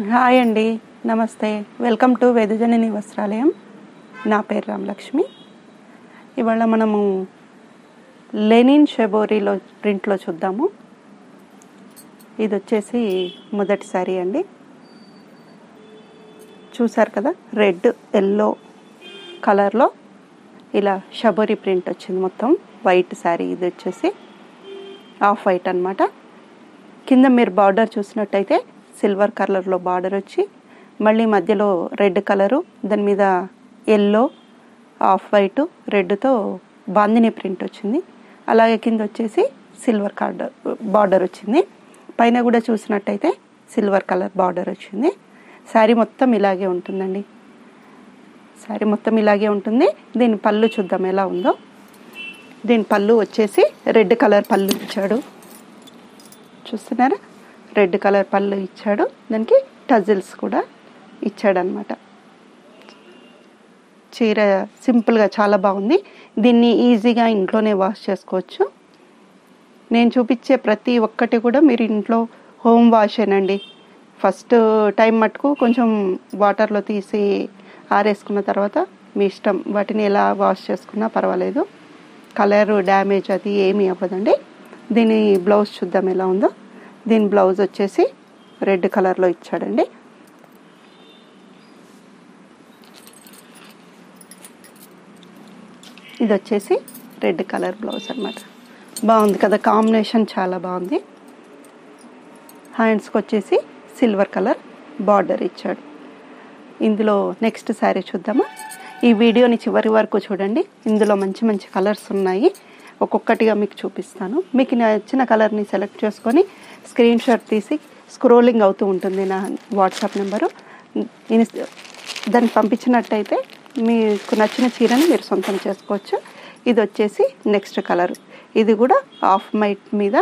Hi అండి నమస్తే. Welcome to వేదజనని వస్త్రాలయం నా పేరు రామలక్ష్మి. ఇవాళ మనము లెనిన్ షెబోరీలో ప్రింట్లో చూద్దాము. ఇది వచ్చేసి మొదటి శారీ అండి. చూసారు కదా రెడ్ ఎల్లో కలర్లో ఇలా షబోరీ ప్రింట్ వచ్చింది మొత్తం. వైట్ శారీ ఇది వచ్చేసి. ఆఫ్ వైట్ అన్నమాట. కింద మీరు బార్డర్ చూసినట్టయితే సిల్వర్ కలర్లో బార్డర్ వచ్చి మళ్ళీ మధ్యలో రెడ్ కలరు దాని మీద ఎల్లో ఆఫ్ వైట్ రెడ్తో బాందిని ప్రింట్ వచ్చింది. అలాగే కింద వచ్చేసి సిల్వర్ కార్డర్ బార్డర్ వచ్చింది. పైన కూడా చూసినట్టయితే సిల్వర్ కలర్ బార్డర్ వచ్చింది. శారీ మొత్తం ఇలాగే ఉంటుందండి. శారీ మొత్తం ఇలాగే ఉంటుంది. దీని పళ్ళు చూద్దాం ఎలా ఉందో. దీని పళ్ళు వచ్చేసి రెడ్ కలర్ పళ్ళు ఇచ్చాడు. చూస్తున్నారా? రెడ్ కలర్ పళ్ళు ఇచ్చాడు. దానికి టజిల్స్ కూడా ఇచ్చాడనమాట చీర సింపుల్గా చాలా బాగుంది. దీన్ని ఈజీగా ఇంట్లోనే వాష్ చేసుకోవచ్చు. నేను చూపించే ప్రతి ఒక్కటి కూడా మీరు ఇంట్లో హోమ్ వాషేనండి. ఫస్ట్ టైం మటుకు కొంచెం వాటర్లో తీసి ఆరేసుకున్న తర్వాత మీ ఇష్టం వాటిని ఎలా వాష్ చేసుకున్నా పర్వాలేదు. కలర్ డ్యామేజ్ అది ఏమీ అవ్వదండి. దీని బ్లౌజ్ చూద్దాం ఎలా ఉందో. దీని బ్లౌజ్ వచ్చేసి రెడ్ కలర్లో ఇచ్చాడండి. ఇది వచ్చేసి రెడ్ కలర్ బ్లౌజ్ అనమాట బాగుంది కదా కాంబినేషన్ చాలా బాగుంది. హ్యాండ్స్కి వచ్చేసి సిల్వర్ కలర్ బార్డర్ ఇచ్చాడు. ఇందులో నెక్స్ట్ శారీ చూద్దామా? ఈ వీడియోని చివరి వరకు చూడండి. ఇందులో మంచి మంచి కలర్స్ ఉన్నాయి. ఒక్కొక్కటిగా మీకు చూపిస్తాను. మీకు నచ్చిన కలర్ని సెలెక్ట్ చేసుకొని స్క్రీన్ షాట్ తీసి స్క్రోలింగ్ అవుతూ ఉంటుంది నా వాట్సాప్ నెంబరు ఇన్- దాన్ని పంపించినట్టయితే మీకు నచ్చిన చీరని మీరు సొంతం చేసుకోవచ్చు. ఇది వచ్చేసి నెక్స్ట్ కలర్ ఇది కూడా ఆఫ్ వైట్ మీద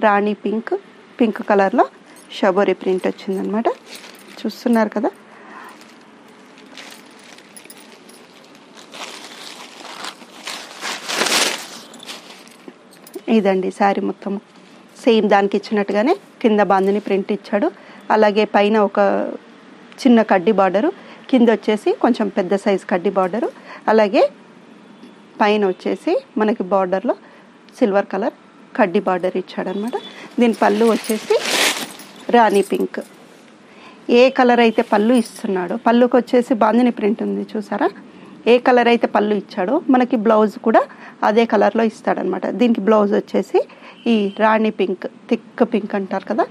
రాణి పింక్ పింక్ కలర్లో షబోరి ప్రింట్ వచ్చిందనమాట చూస్తున్నారు కదా? ఇదండి శారీ మొత్తం. సేమ్ దానికి ఇచ్చినట్టుగానే కింద బాందిని ప్రింట్ ఇచ్చాడు. అలాగే పైన ఒక చిన్న కడ్డీ బార్డరు కింద వచ్చేసి కొంచెం పెద్ద సైజ్ కడ్డీ బార్డరు అలాగే పైన వచ్చేసి మనకి బార్డర్లో సిల్వర్ కలర్ కడ్డీ బార్డర్ ఇచ్చాడనమాట దీని పళ్ళు వచ్చేసి రాణి పింక్. ఏ కలర్ అయితే పళ్ళు ఇస్తున్నాడో పళ్ళుకి వచ్చేసి బాందిని ప్రింట్ ఉంది చూసారా? ఏ కలర్ అయితే పళ్ళు ఇచ్చాడో మనకి బ్లౌజ్ కూడా అదే కలర్లో ఇస్తాడనమాట దీనికి బ్లౌజ్ వచ్చేసి ఈ రాణి పింక్ థిక్ పింక్ అంటారు కదా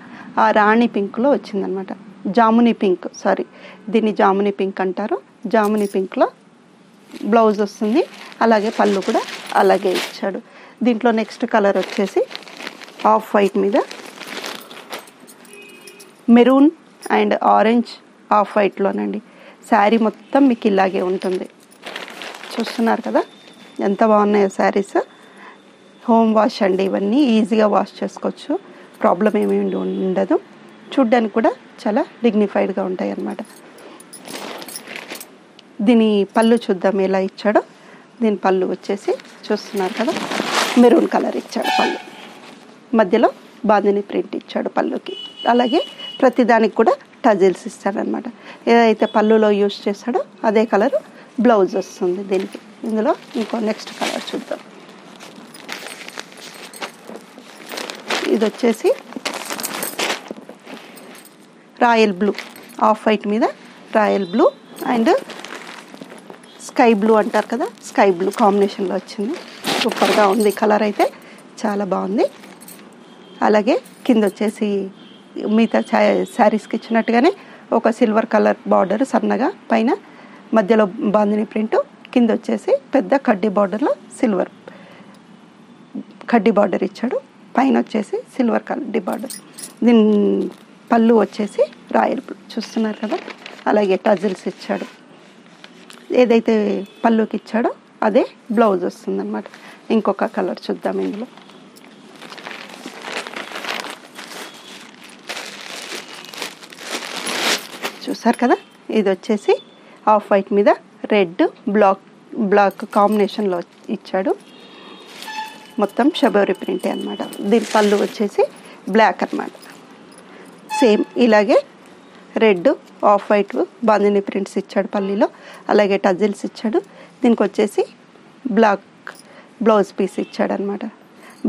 ఆ రాణి పింక్లో వచ్చిందనమాట జాముని పింక్ సారీ దీన్ని జాముని పింక్ అంటారు. జాముని పింక్లో బ్లౌజ్ వస్తుంది అలాగే పళ్ళు కూడా అలాగే ఇచ్చాడు. దీంట్లో నెక్స్ట్ కలర్ వచ్చేసి ఆఫ్ వైట్ మీద మెరూన్ అండ్ ఆరెంజ్ ఆఫ్ వైట్లోనండి. శారీ మొత్తం మీకు ఇలాగే ఉంటుంది. చూస్తున్నారు కదా? ఎంత బాగున్నాయో శారీస్. హోమ్ వాష్ అండి ఇవన్నీ. ఈజీగా వాష్ చేసుకోవచ్చు. ప్రాబ్లం ఏమీ ఉండదు. చూడ్డానికి కూడా చాలా డిగ్నిఫైడ్గా ఉంటాయి అన్నమాట. దీని పళ్ళు చూద్దాం ఎలా ఇచ్చాడో. దీని పళ్ళు వచ్చేసి చూస్తున్నారు కదా? మెరూన్ కలర్ ఇచ్చాడు పళ్ళు. మధ్యలో బాందిని ప్రింట్ ఇచ్చాడు పళ్ళుకి. అలాగే ప్రతిదానికి కూడా టజిల్స్ ఇస్తాడనమాట ఏదైతే పళ్ళులో యూస్ చేస్తాడో అదే కలరు బ్లౌజ్ వస్తుంది దీనికి. ఇందులో ఇంకో నెక్స్ట్ కలర్ చూద్దాం. ఇది వచ్చేసి రాయల్ బ్లూ. ఆఫ్ వైట్ మీద royal blue and sky blue అంటారు కదా స్కై బ్లూ కాంబినేషన్లో వచ్చింది. సూపర్గా ఉంది కలర్ అయితే చాలా బాగుంది. అలాగే కింద వచ్చేసి మిగతా శారీస్కి ఇచ్చినట్టుగానే ఒక సిల్వర్ కలర్ బార్డర్ సన్నగా పైన మధ్యలో బాందిని ప్రింట్ కింద వచ్చేసి పెద్ద కడ్డీ బార్డర్లో సిల్వర్. కడ్డీ బార్డర్ ఇచ్చాడు. పైన వచ్చేసి సిల్వర్ కడ్డీ బార్డర్. దీని పళ్ళు వచ్చేసి రాయల్ చూస్తున్నారు కదా? అలాగే టజిల్స్ ఇచ్చాడు. ఏదైతే పళ్ళుకి ఇచ్చాడో అదే బ్లౌజ్ వస్తుందన్నమాట. ఇంకొక కలర్ చూద్దాం ఇందులో. చూసారు కదా? ఇది వచ్చేసి ఆఫ్ వైట్ మీద రెడ్ బ్లాక్ బ్లాక్ కాంబినేషన్లో ఇచ్చాడు. మొత్తం షబోరి ప్రింటే అనమాట దీని పళ్ళు వచ్చేసి బ్లాక్ అన్నమాట. సేమ్ ఇలాగే red off white bandhani prints ఇచ్చాడు పల్లీలో. అలాగే టజిల్స్ ఇచ్చాడు. దీనికి వచ్చేసి బ్లాక్ బ్లౌజ్ పీస్ ఇచ్చాడు అనమాట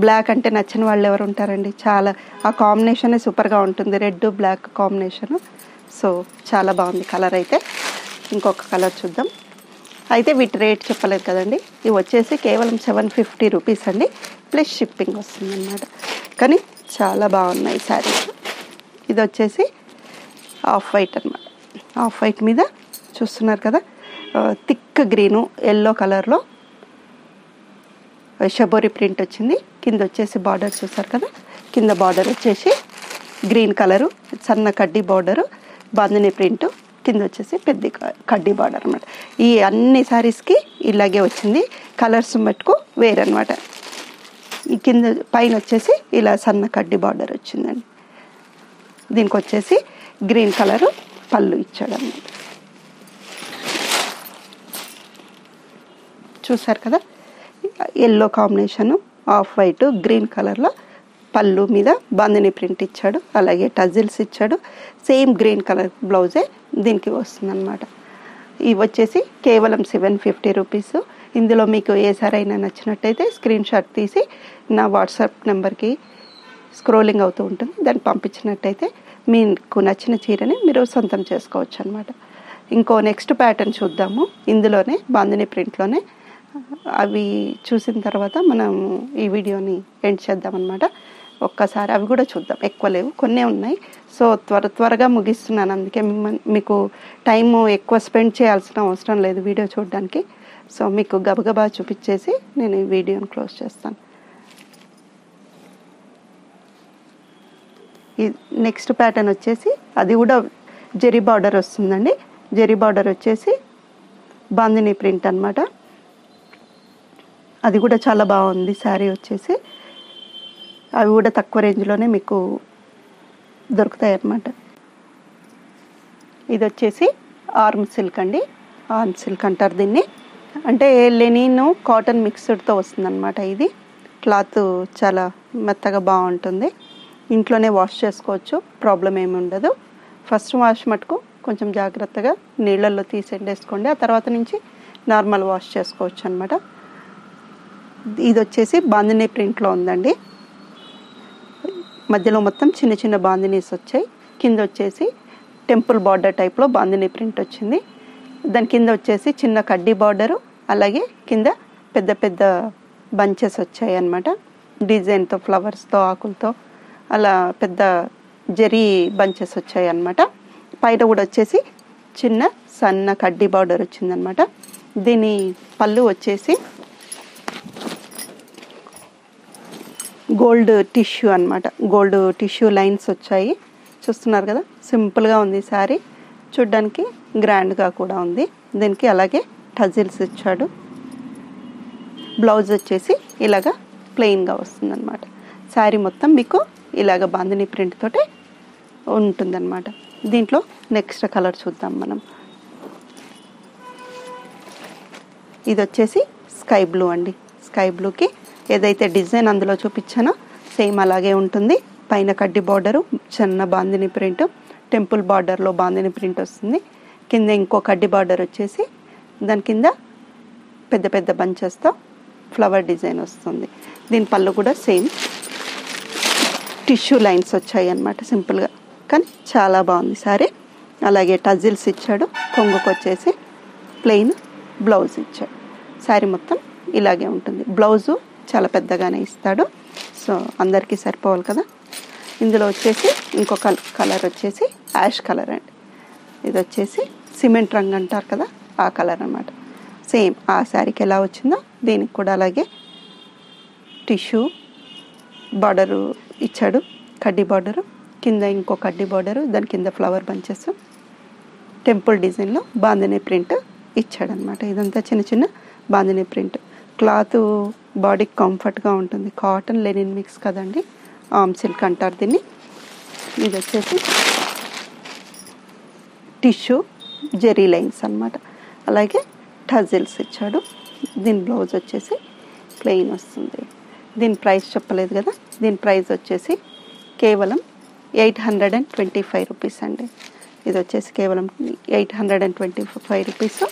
బ్లాక్ అంటే నచ్చిన వాళ్ళు ఎవరు ఉంటారండి? చాలా ఆ కాంబినేషనే సూపర్గా ఉంటుంది. Red black combination. సో చాలా బాగుంది కలర్ అయితే. ఇంకొక కలర్ చూద్దాం. అయితే వీటి రేట్ చెప్పలేదు కదండి. ఇవి వచ్చేసి కేవలం సెవెన్ ఫిఫ్టీ రూపీస్ అండి. ప్లస్ షిప్పింగ్ వస్తుందన్నమాట. కానీ చాలా బాగున్నాయి శారీస్. ఇది వచ్చేసి ఆఫ్ వైట్ అనమాట ఆఫ్ వైట్ మీద చూస్తున్నారు కదా థిక్ గ్రీను ఎల్లో కలర్లో షబోరి ప్రింట్ వచ్చింది. కింద వచ్చేసి బార్డర్ చూసారు కదా కింద బార్డర్ వచ్చేసి గ్రీన్ కలరు సన్న కడ్డీ బార్డరు బాందిని ప్రింటు కింద వచ్చేసి పెద్ద కడ్డీ బార్డర్ అనమాట ఈ అన్ని శారీస్కి ఇలాగే వచ్చింది. కలర్స్ మట్టుకు వేరనమాట ఈ కింద పైన వచ్చేసి ఇలా సన్న కడ్డీ బార్డర్ వచ్చిందండి. దీనికి వచ్చేసి గ్రీన్ కలరు పళ్ళు ఇచ్చాడు అన్నమాట చూసారు కదా? Yellow combination off white green కలర్లో పళ్ళు మీద బందిని ప్రింట్ ఇచ్చాడు అలాగే టజిల్స్ ఇచ్చాడు. సేమ్ గ్రీన్ కలర్ బ్లౌజే దీనికి వస్తుందన్నమాట. ఇవి వచ్చేసి కేవలం సెవెన్ ఫిఫ్టీ రూపీస్. ఇందులో మీకు ఏ సారైనా నచ్చినట్టయితే స్క్రీన్ షాట్ తీసి నా వాట్సాప్ నెంబర్కి స్క్రోలింగ్ అవుతూ ఉంటుంది. దాన్ని పంపించినట్టయితే మీకు నచ్చిన చీరని మీరు సొంతం చేసుకోవచ్చు అనమాట ఇంకో నెక్స్ట్ ప్యాటర్న్ చూద్దాము. ఇందులోనే బాందిని ప్రింట్లోనే. అవి చూసిన తర్వాత మనం ఈ వీడియోని ఎండ్ చేద్దామన్నమాట. ఒక్కసారి అవి కూడా చూద్దాం. ఎక్కువ లేవు. కొన్నే ఉన్నాయి. సో త్వర త్వరగా ముగిస్తున్నాను. అందుకే మిమ్మల్ని మీకు టైం ఎక్కువ స్పెండ్ చేయాల్సిన అవసరం లేదు వీడియో చూడడానికి. సో మీకు గబగబా చూపించేసి నేను ఈ వీడియోని క్లోజ్ చేస్తాను. ఈ నెక్స్ట్ ప్యాటర్న్ వచ్చేసి అది కూడా జెరీ బార్డర్ వస్తుందండి. జెరీ బార్డర్ వచ్చేసి బాందిని ప్రింట్ అనమాట అది కూడా చాలా బాగుంది. శారీ వచ్చేసి. అవి కూడా తక్కువ రేంజ్లోనే మీకు దొరుకుతాయి అన్నమాట ఇది వచ్చేసి ఆర్మ్ సిల్క్ అండి. ఆర్మ్ సిల్క్ అంటారు దీన్ని. అంటే లెనిన్ కాటన్ మిక్స్డ్తో వస్తుందన్నమాట ఇది. క్లాత్ చాలా మెత్తగా బాగుంటుంది. ఇంట్లోనే వాష్ చేసుకోవచ్చు. ప్రాబ్లం ఏమి ఉండదు. ఫస్ట్ వాష్ మటుకు కొంచెం జాగ్రత్తగా నీళ్ళల్లో తీసి ఎండేసుకోండి. ఆ తర్వాత నుంచి నార్మల్ వాష్ చేసుకోవచ్చు అనమాట ఇది వచ్చేసి బాందినీ ప్రింట్లో ఉందండి. మధ్యలో మొత్తం చిన్న చిన్న బాందినీస్ వచ్చాయి. కింద వచ్చేసి టెంపుల్ బార్డర్ టైప్లో బాందినీ ప్రింట్ వచ్చింది. దాని కింద వచ్చేసి చిన్న కడ్డీ బార్డరు అలాగే కింద పెద్ద పెద్ద బంచెస్ వచ్చాయి అనమాట డిజైన్తో ఫ్లవర్స్తో ఆకులతో అలా పెద్ద జరీ బంచెస్ వచ్చాయి అనమాట పైన కూడా వచ్చేసి చిన్న సన్న కడ్డీ బార్డర్ వచ్చిందనమాట దీని పళ్ళు వచ్చేసి గోల్డ్ టిష్యూ అన్నమాట. గోల్డ్ టిష్యూ లైన్స్ వచ్చాయి. చూస్తున్నారు కదా? సింపుల్గా ఉంది శారీ. చూడ్డానికి గ్రాండ్గా కూడా ఉంది. దీనికి అలాగే టజిల్స్ ఇచ్చాడు. బ్లౌజ్ వచ్చేసి ఇలాగా ప్లెయిన్గా వస్తుందన్నమాట. శారీ మొత్తం మీకు ఇలాగ బాందిని ప్రింట్ తోటి ఉంటుందన్నమాట. దీంట్లో నెక్స్ట్ కలర్ చూద్దాం మనం. ఇది వచ్చేసి స్కై బ్లూ అండి. స్కై బ్లూకి ఏదైతే డిజైన్ అందులో చూపించానో సేమ్ అలాగే ఉంటుంది. పైన కడ్డీ బార్డరు చిన్న బాందిని ప్రింట్ టెంపుల్ బార్డర్లో బాందిని ప్రింట్ వస్తుంది. కింద ఇంకో కడ్డి బార్డర్ వచ్చేసి దాని కింద పెద్ద పెద్ద బంచెస్తో ఫ్లవర్ డిజైన్ వస్తుంది. దీని పళ్ళు కూడా సేమ్. టిష్యూ లైన్స్ వచ్చాయి అన్నమాట సింపుల్గా. కానీ చాలా బాగుంది సారీ. అలాగే టజిల్స్ ఇచ్చాడు. కొంగుకు వచ్చేసి ప్లెయిన్ బ్లౌజ్ ఇచ్చాడు. శారీ మొత్తం ఇలాగే ఉంటుంది. బ్లౌజు చాలా పెద్దగానే ఇస్తాడు. సో అందరికీ సరిపోవాలి కదా? ఇందులో వచ్చేసి ఇంకో కల కలర్ వచ్చేసి యాష్ కలర్ అండి. ఇది వచ్చేసి సిమెంట్ రంగు అంటారు కదా ఆ కలర్ అనమాట సేమ్ ఆ శారీకి ఎలా వచ్చిందో దీనికి కూడా అలాగే టిష్యూ బార్డరు ఇచ్చాడు. కడ్డీ బార్డరు కింద ఇంకో కడ్డీ బార్డరు దాని కింద ఫ్లవర్ బంచెస్. టెంపుల్ డిజైన్లో బాందిని ప్రింట్ ఇచ్చాడనమాట ఇదంతా చిన్న చిన్న బాందిని ప్రింట్. క్లాత్ బాడీకి కంఫర్ట్గా ఉంటుంది. కాటన్ లెనిన్ మిక్స్ కదండి. ఆమ్ సిల్క్ అంటారు దీన్ని. ఇది వచ్చేసి టిష్యూ జెరీ లైన్స్ అన్నమాట. అలాగే టజిల్స్ ఇచ్చాడు. దీని బ్లౌజ్ వచ్చేసి ప్లెయిన్ వస్తుంది. దీని ప్రైస్ చెప్పలేదు కదా. దీని ప్రైస్ వచ్చేసి కేవలం eight hundred and twenty five rupees అండి. ఇది వచ్చేసి కేవలం eight hundred and twenty five rupees.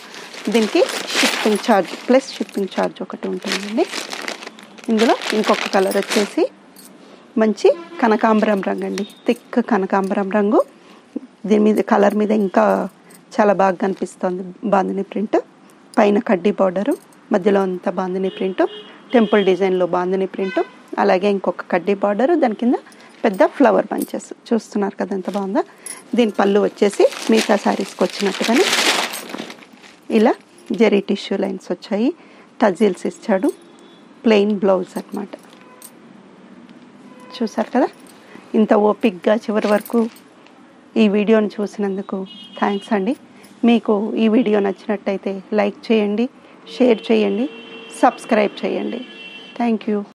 దీనికి shipping charge plus shipping charge ఒకటి ఉంటుందండి. ఇందులో ఇంకొక కలర్ వచ్చేసి మంచి కనకాంబరం రంగు అండి థిక్ కనకాంబరం రంగు. దీని మీద కలర్ మీద ఇంకా చాలా బాగా కనిపిస్తుంది బాందిని ప్రింట్. పైన కడ్డీ బార్డరు మధ్యలో అంతా బాందిని ప్రింట్. టెంపుల్ డిజైన్లో బాందిని ప్రింట్. అలాగే ఇంకొక కడ్డీ బార్డరు దాని కింద పెద్ద ఫ్లవర్ బంచెస్ చూస్తున్నారు కదా ఎంత బాగుందో? దీని పళ్ళు వచ్చేసి మిగతా శారీస్కి వచ్చినట్టుగానే ఇలా జరీ టిష్యూ లైన్స్ వచ్చాయి. టజిల్స్ ఇచ్చాడు. ప్లెయిన్ బ్లౌజ్ అన్నమాట. చూసారు కదా? ఇంత ఓపిక్గా చివరి వరకు ఈ వీడియోని చూసినందుకు థ్యాంక్స్ అండి. మీకు ఈ వీడియో నచ్చినట్టయితే లైక్ చేయండి షేర్ చేయండి సబ్స్క్రైబ్ చేయండి. Thank you.